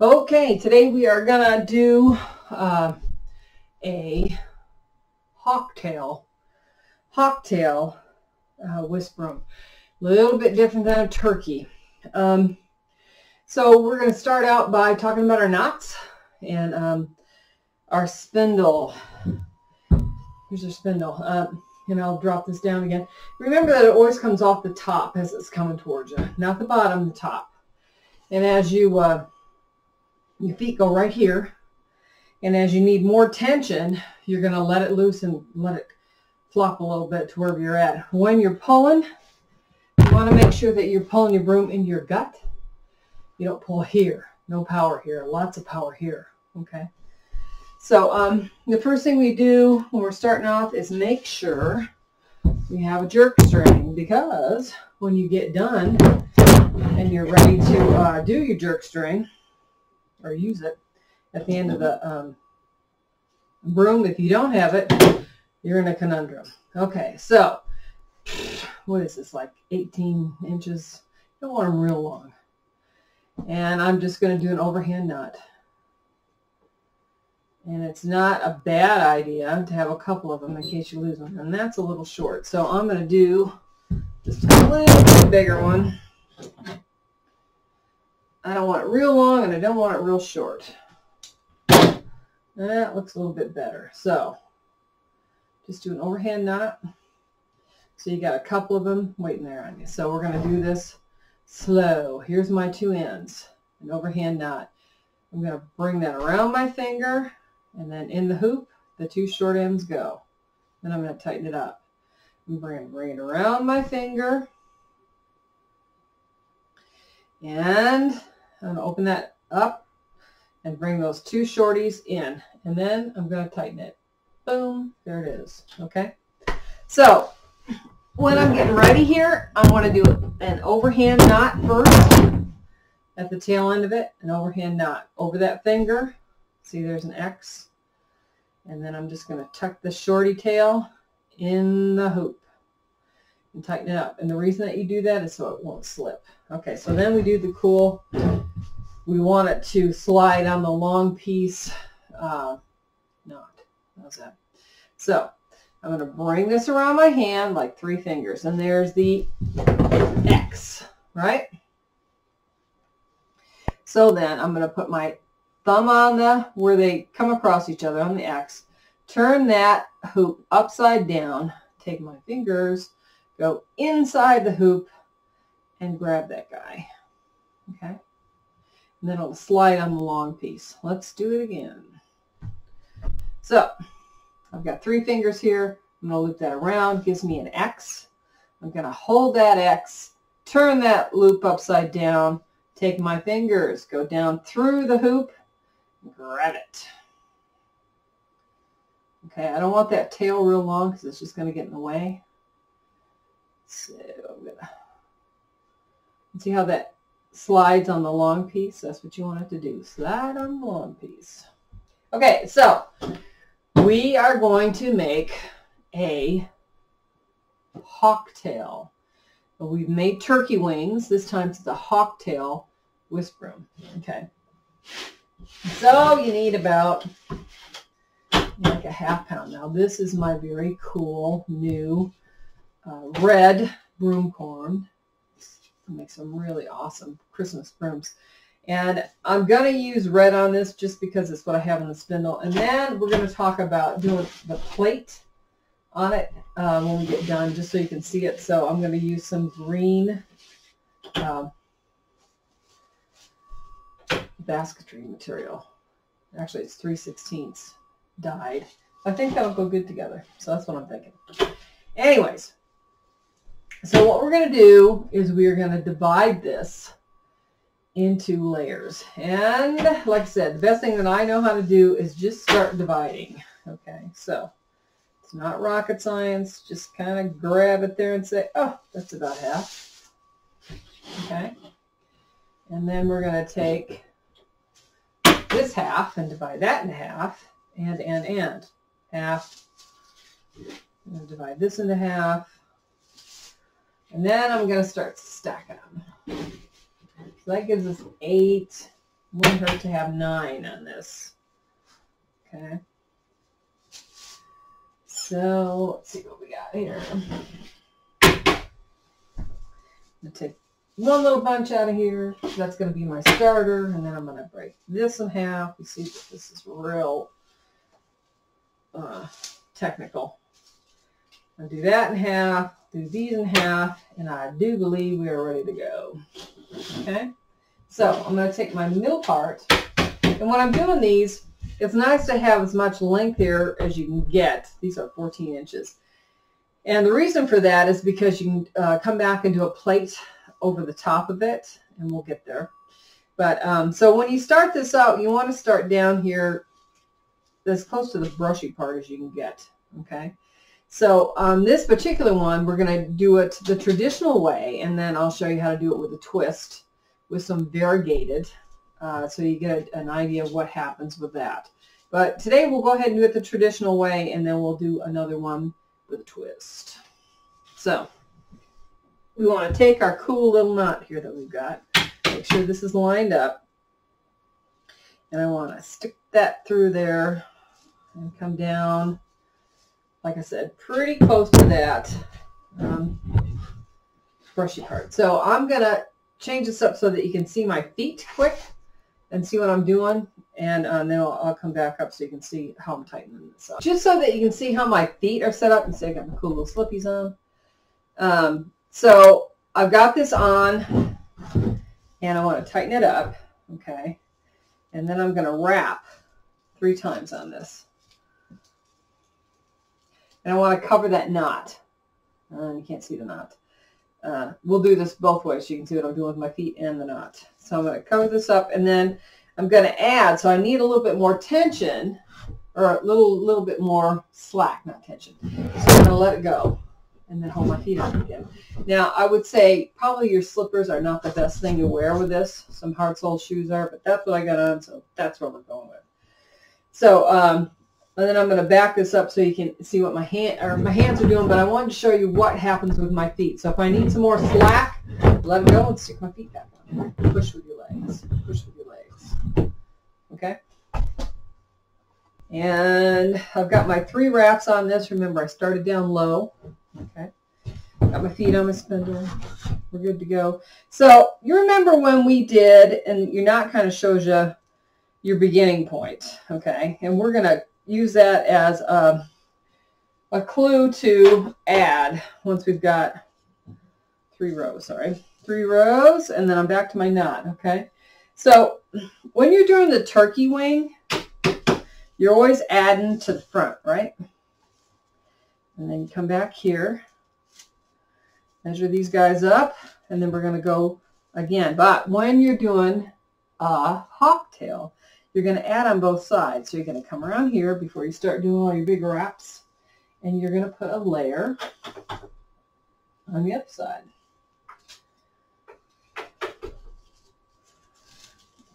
Okay, today we are gonna do uh, a hawktail, hawktail uh, whiskbroom. A little bit different than a turkey. Um, so we're gonna start out by talking about our knots and um, our spindle. Here's our spindle. Um, and I'll drop this down again. Remember that it always comes off the top as it's coming towards you, not the bottom, the top. And as you uh, your feet go right here. And as you need more tension, you're going to let it loose and let it flop a little bit to wherever you're at. When you're pulling, you want to make sure that you're pulling your broom into your gut. You don't pull here. No power here. Lots of power here. Okay. So um, the first thing we do when we're starting off is make sure we have a jerk string because when you get done and you're ready to uh, do your jerk string, or use it at the end of the um, broom. If you don't have it, you're in a conundrum. Okay, so what is this, like 18 inches? You don't want them real long. And I'm just going to do an overhand knot. And it's not a bad idea to have a couple of them in case you lose one. And that's a little short. So I'm going to do just a little bit bigger one. I don't want it real long and I don't want it real short. That looks a little bit better. So just do an overhand knot. So you got a couple of them waiting there on you. So we're going to do this slow. Here's my two ends, an overhand knot. I'm going to bring that around my finger and then in the hoop, the two short ends go. Then I'm going to tighten it up. I'm going to bring it around my finger and I'm going to open that up and bring those two shorties in. And then I'm going to tighten it. Boom. There it is. Okay. So when I'm getting ready here, I want to do an overhand knot first at the tail end of it, an overhand knot over that finger. See, there's an X. And then I'm just going to tuck the shorty tail in the hoop and tighten it up. And the reason that you do that is so it won't slip. Okay, so then we do the cool we want it to slide on the long piece uh, knot. How's that? So I'm going to bring this around my hand like three fingers. And there's the X, right? So then I'm going to put my thumb on the, where they come across each other on the X, turn that hoop upside down, take my fingers, go inside the hoop, and grab that guy. Okay? and then it'll slide on the long piece. Let's do it again. So I've got three fingers here. I'm going to loop that around. Gives me an X. I'm going to hold that X, turn that loop upside down, take my fingers, go down through the hoop, grab it. Okay, I don't want that tail real long because it's just going to get in the way. So I'm going to see how that slides on the long piece. That's what you want it to do. Slide on the long piece. Okay, so we are going to make a hawktail. We've made turkey wings. This time it's a hawktail whiskbroom. Okay. So you need about like a half pound. Now this is my very cool new uh, red Broomcorn make some really awesome Christmas brooms. And I'm going to use red on this just because it's what I have in the spindle. And then we're going to talk about doing the plate on it uh, when we get done, just so you can see it. So I'm going to use some green uh, basketry material. Actually, it's 3 16ths dyed. I think that'll go good together. So that's what I'm thinking. Anyways, so what we're going to do is we are going to divide this into layers. And like I said, the best thing that I know how to do is just start dividing. Okay, so it's not rocket science. Just kind of grab it there and say, oh, that's about half. Okay. And then we're going to take this half and divide that in half. And, and, and. Half. And divide this into half and then I'm going to start stacking them. So that gives us eight, Wouldn't hurt to have nine on this. Okay. So let's see what we got here. I'm take one little bunch out of here. That's gonna be my starter, and then I'm gonna break this in half. You see that this is real uh, technical. I'll do that in half, do these in half, and I do believe we are ready to go. Okay? So I'm going to take my middle part, and when I'm doing these, it's nice to have as much length here as you can get. These are 14 inches. And the reason for that is because you can uh, come back and do a plate over the top of it, and we'll get there. But um, so when you start this out, you want to start down here as close to the brushy part as you can get. Okay. So on this particular one, we're going to do it the traditional way, and then I'll show you how to do it with a twist with some variegated, uh, so you get an idea of what happens with that. But today we'll go ahead and do it the traditional way, and then we'll do another one with a twist. So we want to take our cool little knot here that we've got, make sure this is lined up, and I want to stick that through there and come down, like I said, pretty close to that um, brushy part. So I'm going to change this up so that you can see my feet quick and see what I'm doing. And uh, then I'll, I'll, come back up so you can see how I'm tightening this up. Just so that you can see how my feet are set up and see I got my cool little slippies on. Um, so I've got this on and I want to tighten it up. Okay. And then I'm going to wrap three times on this. And I want to cover that knot. Uh, you can't see the knot. Uh, we'll do this both ways. You can see what I'm doing with my feet and the knot. So I'm going to cover this up and then I'm going to add, so I need a little bit more tension or a little, little bit more slack, not tension. So I'm going to let it go and then hold my feet up again. Now, I would say probably your slippers are not the best thing to wear with this. Some hard sole shoes are, but that's what I got on, so that's what we're going with. So um, and then I'm going to back this up so you can see what my hand or my hands are doing, but I wanted to show you what happens with my feet. So if I need some more slack, let it go and stick my feet back on. Push with your legs. Push with your legs. Okay? And I've got my three wraps on this. Remember, I started down low. Okay? Got my feet on my spindle. We're good to go. So you remember when we did, and your knot kind of shows you your beginning point, okay? And we're going to use that as a, a clue to add once we've got three rows, sorry. Three rows, and then I'm back to my knot, okay? So when you're doing the turkey wing, you're always adding to the front, right? And then you come back here, measure these guys up, and then we're going to go again. But when you're doing a hawk tail, you're going to add on both sides. So you're going to come around here before you start doing all your big wraps, and you're going to put a layer on the other side.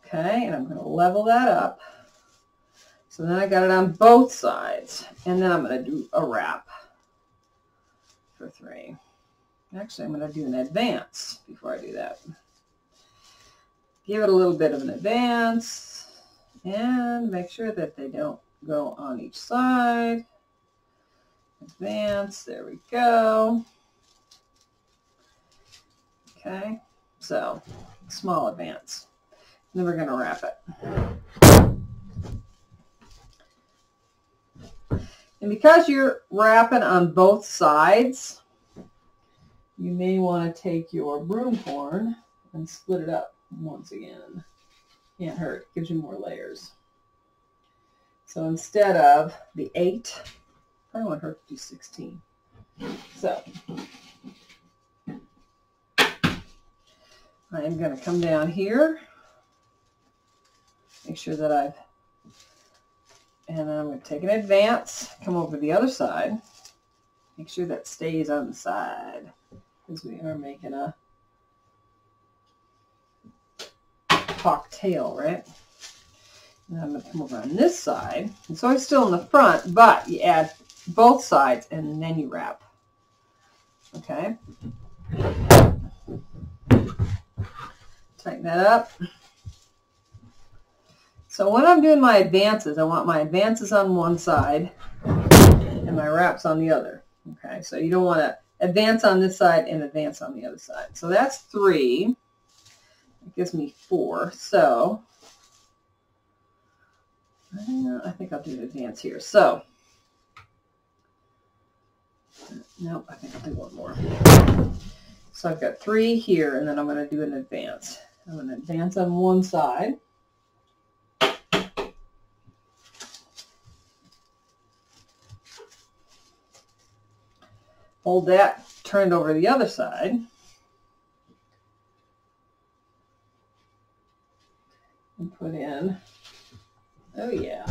Okay, and I'm going to level that up. So then I got it on both sides, and then I'm going to do a wrap for three. Actually, I'm going to do an advance before I do that. Give it a little bit of an advance and make sure that they don't go on each side. Advance, there we go. Okay, so small advance. And then we're going to wrap it. And because you're wrapping on both sides, you may want to take your broom horn and split it up once again. Can't hurt. Gives you more layers. So instead of the 8, I want her to do 16. So I am going to come down here, make sure that I've, and then I'm going to take an advance, come over to the other side, make sure that stays on the side because we are making a hawk tail, right? And I'm going to come over on this side. And so it's still in the front, but you add both sides and then you wrap. Okay? Tighten that up. So when I'm doing my advances, I want my advances on one side and my wraps on the other. Okay, so you don't want to advance on this side and advance on the other side. So that's three. Gives me four. So uh, I think I'll do an advance here. So, nope, I think I'll do one more. So I've got three here, and then I'm going to do an advance. I'm going to advance on one side. Hold that, turn it over the other side. Put in Oh yeah.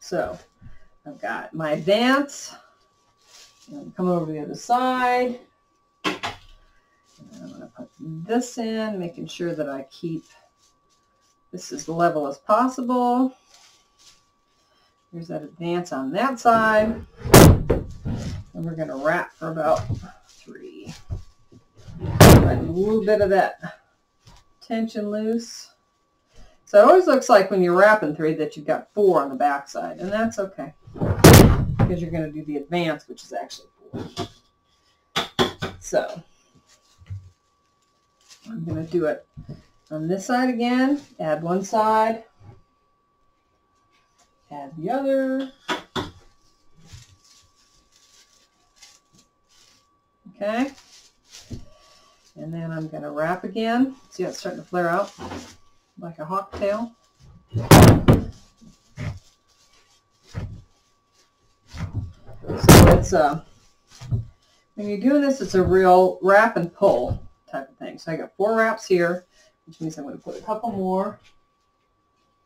So I've got my advance. I'm come over the other side. And I'm going to put this in, making sure that I keep this as level as possible. Here's that advance on that side. And we're going to wrap for about three. A little bit of that tension loose. So it always looks like when you're wrapping three that you've got four on the back side, and that's okay because you're going to do the advance, which is actually four. So I'm going to do it on this side again, add one side, add the other. Okay. And then I'm going to wrap again. See how it's starting to flare out? like a hawk tail. So it's a, uh, when you're doing this, it's a real wrap and pull type of thing. So I got four wraps here, which means I'm going to put a couple more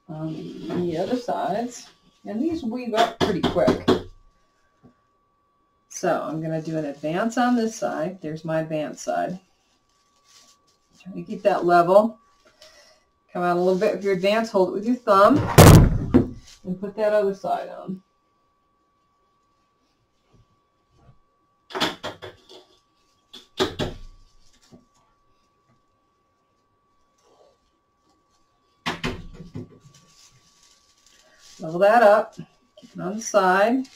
on the other sides. And these weave up pretty quick. So I'm going to do an advance on this side. There's my advance side. Trying to keep that level. Come out a little bit with your advance, hold it with your thumb, and put that other side on. Level that up, keep it on the side.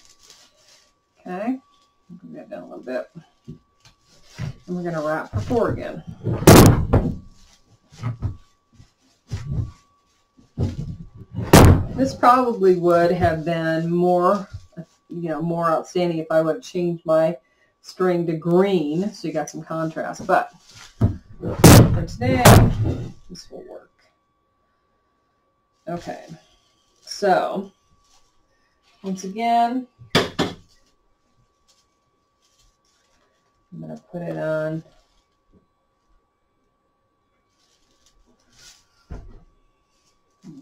Okay, bring that down a little bit. And we're going to wrap for four again. This probably would have been more, you know, more outstanding if I would have changed my string to green so you got some contrast. But for today, this will work. Okay, so once again, I'm going to put it on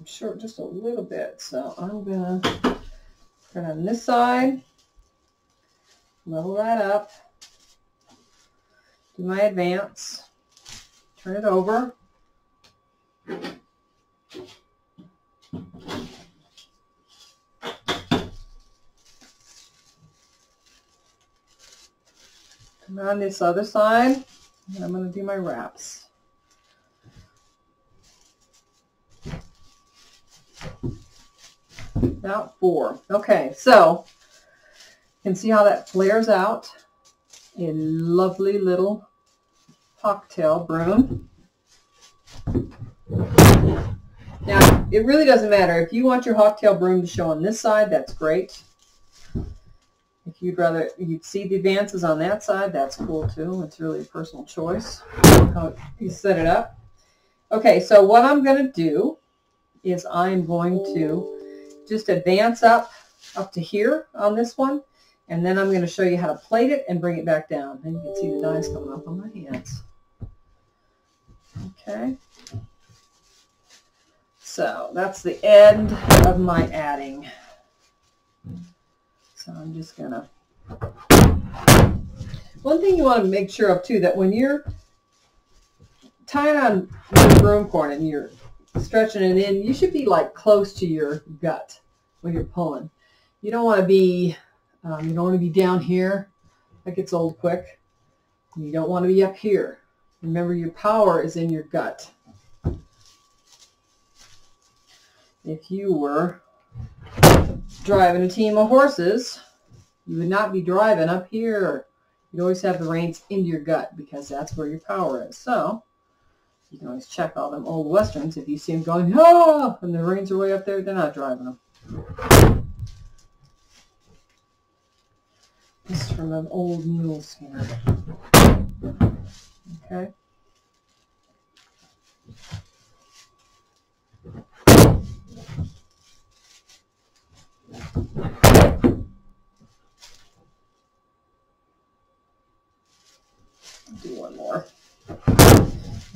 short just a little bit. So I'm going to put on this side, level that up, do my advance, turn it over. Come on this other side, and I'm going to do my wraps. About four. Okay, so you can see how that flares out. A lovely little hawktail broom. Now, it really doesn't matter. If you want your hawktail broom to show on this side, that's great. If you'd rather, you'd see the advances on that side, that's cool too. It's really a personal choice how you set it up. Okay, so what I'm going to do is I'm going to just advance up, up to here on this one. And then I'm going to show you how to plate it and bring it back down. And you can see the dyes coming off on my hands. Okay. So that's the end of my adding. So I'm just going to... One thing you want to make sure of too, that when you're tying on broom cord and you're stretching it in, you should be like close to your gut when you're pulling. You don't want to be, um, you don't want to be down here. That gets old quick. You don't want to be up here. Remember your power is in your gut. if you were driving a team of horses, you would not be driving up here. You'd always have the reins into your gut because that's where your power is. So you can always check all them old westerns. If you see them going, oh, and the reins are way up there, they're not driving them. This is from an old mule skinner. Okay. Do one more.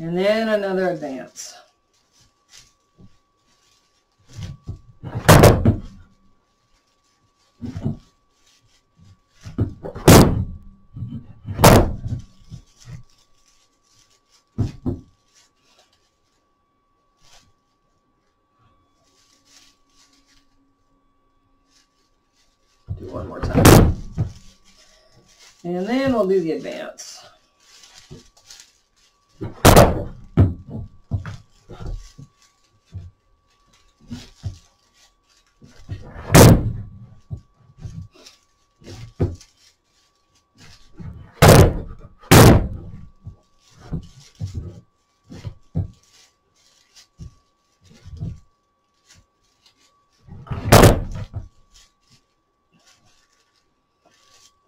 And then another advance. Do one more time. And then we'll do the advance.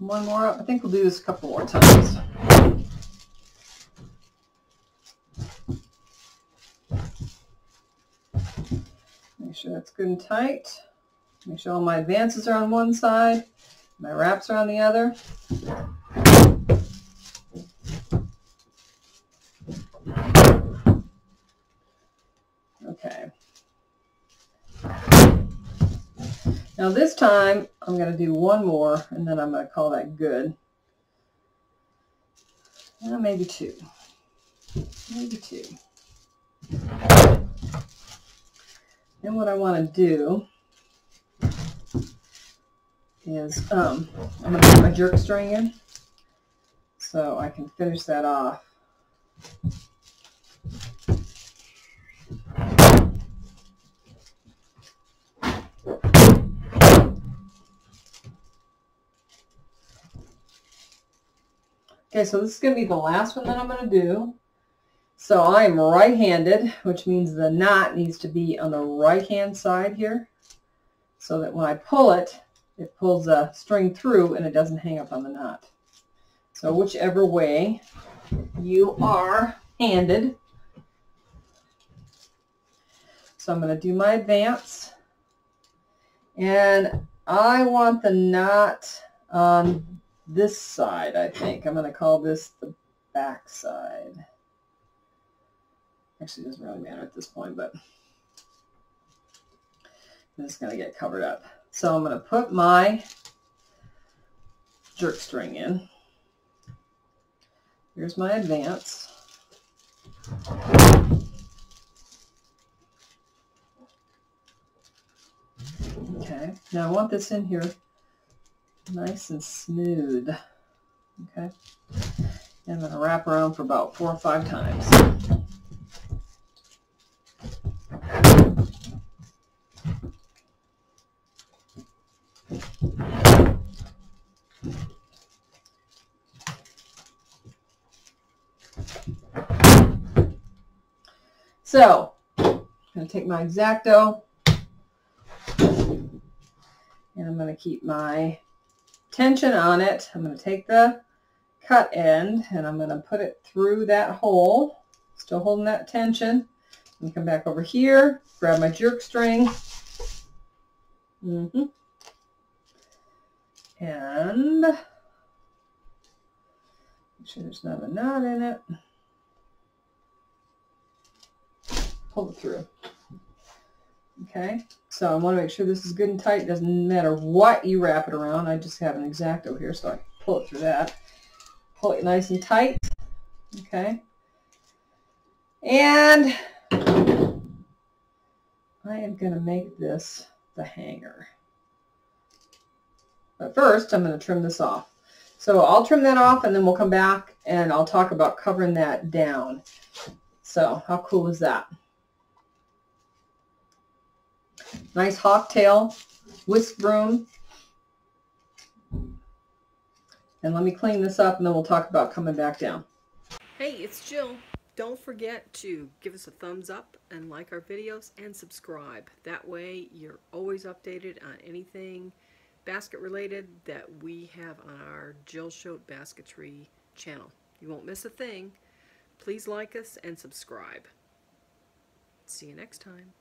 One more. I think we'll do this a couple more times. Make sure that's good and tight. Make sure all my advances are on one side, my wraps are on the other. Okay. Now this time I'm going to do one more and then I'm going to call that good. Maybe two. Maybe two. And what I want to do is um, I'm going to put my jerk string in so I can finish that off. Okay, so this is going to be the last one that I'm going to do. So I'm right-handed, which means the knot needs to be on the right-hand side here, so that when I pull it, it pulls the string through and it doesn't hang up on the knot. So whichever way you are handed. So I'm going to do my advance. And I want the knot on this side, I think. I'm going to call this the back side. Actually, doesn't really matter at this point, but it's going to get covered up. So I'm going to put my jerk string in. Here's my advance. Okay, now I want this in here nice and smooth. Okay, and I'm going to wrap around for about four or five times. So, I'm going to take my X-Acto and I'm going to keep my tension on it. I'm going to take the cut end and I'm going to put it through that hole, still holding that tension. And come back over here, grab my jerk string. Mm -hmm. And make sure there's not a knot in it. pull it through. Okay, so I want to make sure this is good and tight. Doesn't matter what you wrap it around. I just have an X-Acto here, so I pull it through that. Pull it nice and tight. Okay. And I am going to make this the hanger. But first, I'm going to trim this off. So I'll trim that off, and then we'll come back, and I'll talk about covering that down. So how cool is that? Nice hawk tail, whisk broom. And let me clean this up and then we'll talk about coming back down. Hey, it's Jill. Don't forget to give us a thumbs up and like our videos and subscribe. That way you're always updated on anything basket related that we have on our Jill Choate Basketry channel. You won't miss a thing. Please like us and subscribe. See you next time.